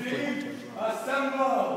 Assemble!